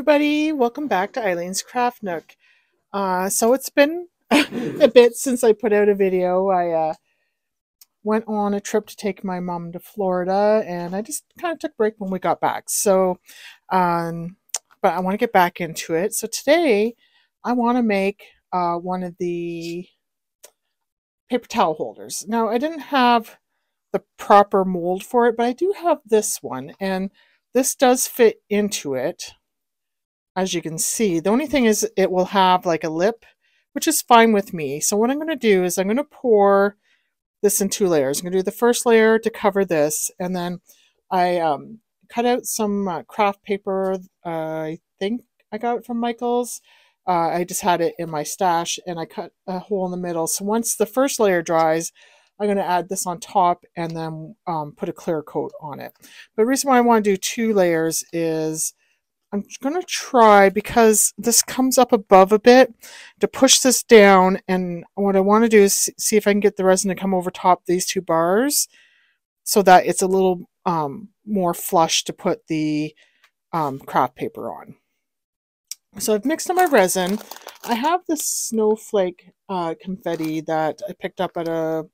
everybody. Welcome back to Eileen's Craft Nook. Uh, so it's been a bit since I put out a video. I uh, went on a trip to take my mom to Florida and I just kind of took a break when we got back. So, um, but I want to get back into it. So today I want to make uh, one of the paper towel holders. Now I didn't have the proper mold for it, but I do have this one and this does fit into it as you can see. The only thing is it will have like a lip, which is fine with me. So what I'm going to do is I'm going to pour this in two layers. I'm going to do the first layer to cover this, and then I um, cut out some uh, craft paper. Uh, I think I got it from Michael's. Uh, I just had it in my stash, and I cut a hole in the middle. So once the first layer dries, I'm going to add this on top and then um, put a clear coat on it. But the reason why I want to do two layers is I'm going to try, because this comes up above a bit, to push this down. And what I want to do is see if I can get the resin to come over top these two bars so that it's a little um, more flush to put the um, craft paper on. So I've mixed up my resin. I have this snowflake uh, confetti that I picked up at a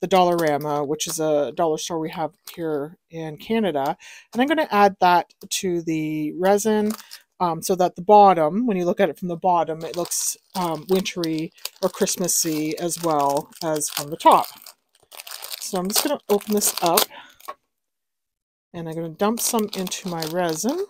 the Dollarama, which is a dollar store we have here in Canada. And I'm going to add that to the resin um, so that the bottom, when you look at it from the bottom, it looks um, wintry or Christmassy as well as from the top. So I'm just going to open this up and I'm going to dump some into my resin.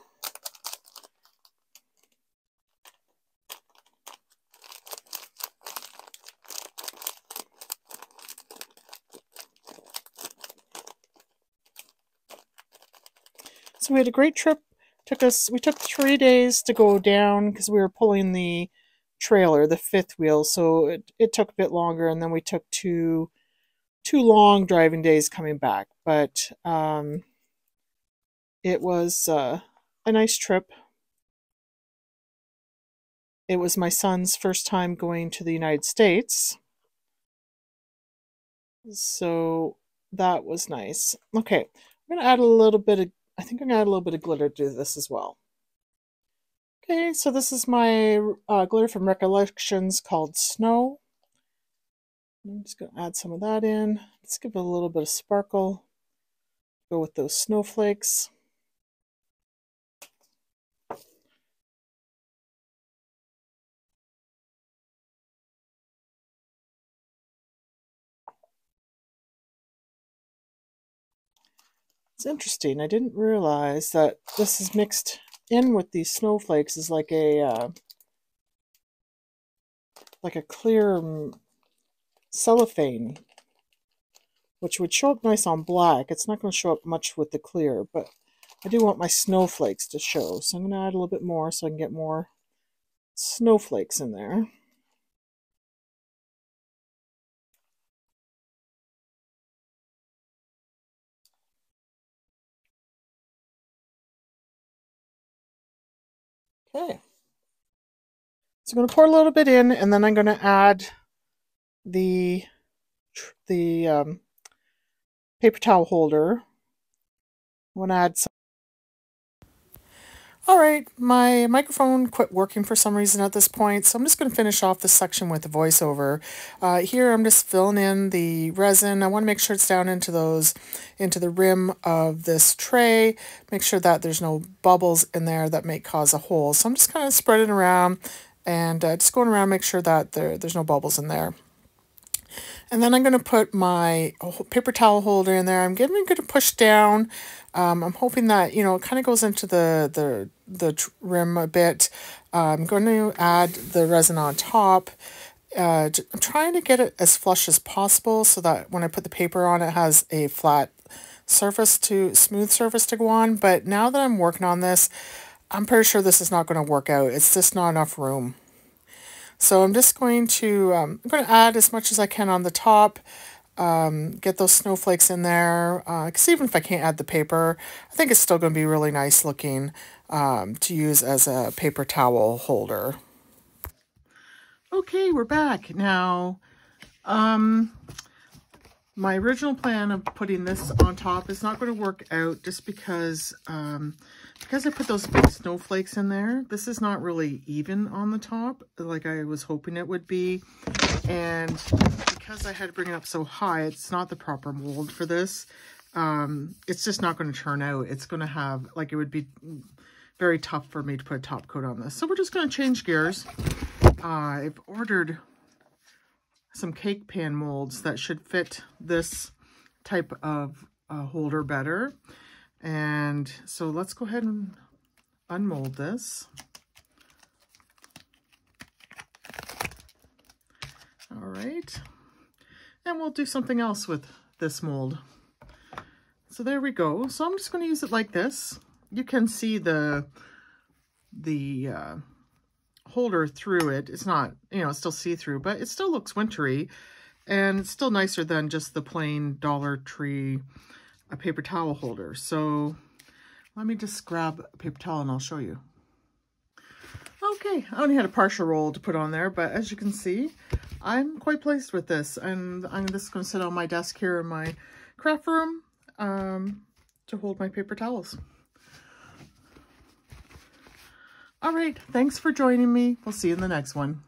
So we had a great trip. Took us we took three days to go down because we were pulling the trailer, the fifth wheel, so it, it took a bit longer and then we took two two long driving days coming back. But um it was uh, a nice trip. It was my son's first time going to the United States. So that was nice. Okay, I'm going to add a little bit of I think I'm going to add a little bit of glitter to this as well. Okay, so this is my uh, glitter from Recollections called Snow. I'm just going to add some of that in. Let's give it a little bit of sparkle. Go with those snowflakes. It's interesting. I didn't realize that this is mixed in with these snowflakes is like a uh, like a clear mm, cellophane, which would show up nice on black. It's not going to show up much with the clear, but I do want my snowflakes to show. So I'm going to add a little bit more so I can get more snowflakes in there. Okay. So I'm going to pour a little bit in, and then I'm going to add the the um, paper towel holder. I'm going to add some all right, my microphone quit working for some reason at this point, so I'm just going to finish off this section with a voiceover. Uh, here I'm just filling in the resin. I want to make sure it's down into those, into the rim of this tray. Make sure that there's no bubbles in there that may cause a hole. So I'm just kind of spreading around and uh, just going around, make sure that there, there's no bubbles in there. And then I'm going to put my paper towel holder in there. I'm giving it a push down. Um, I'm hoping that, you know, it kind of goes into the, the, the rim a bit. Uh, I'm going to add the resin on top. Uh, I'm trying to get it as flush as possible so that when I put the paper on, it has a flat surface to, smooth surface to go on. But now that I'm working on this, I'm pretty sure this is not going to work out. It's just not enough room. So I'm just going to, um, I'm going to add as much as I can on the top, um, get those snowflakes in there, because uh, even if I can't add the paper, I think it's still going to be really nice looking um, to use as a paper towel holder. Okay, we're back. Now, um, my original plan of putting this on top is not going to work out just because um, because I put those big snowflakes in there, this is not really even on the top like I was hoping it would be. And because I had to bring it up so high, it's not the proper mold for this. Um, it's just not going to turn out. It's going to have, like it would be very tough for me to put a top coat on this. So we're just going to change gears. Uh, I've ordered some cake pan molds that should fit this type of uh, holder better. And so let's go ahead and unmold this. All right. And we'll do something else with this mold. So there we go. So I'm just going to use it like this. You can see the the uh, holder through it. It's not, you know, it's still see-through, but it still looks wintry. And it's still nicer than just the plain Dollar Tree a paper towel holder. So let me just grab a paper towel and I'll show you. Okay, I only had a partial roll to put on there, but as you can see, I'm quite pleased with this. And I'm just going to sit on my desk here in my craft room um, to hold my paper towels. All right, thanks for joining me. We'll see you in the next one.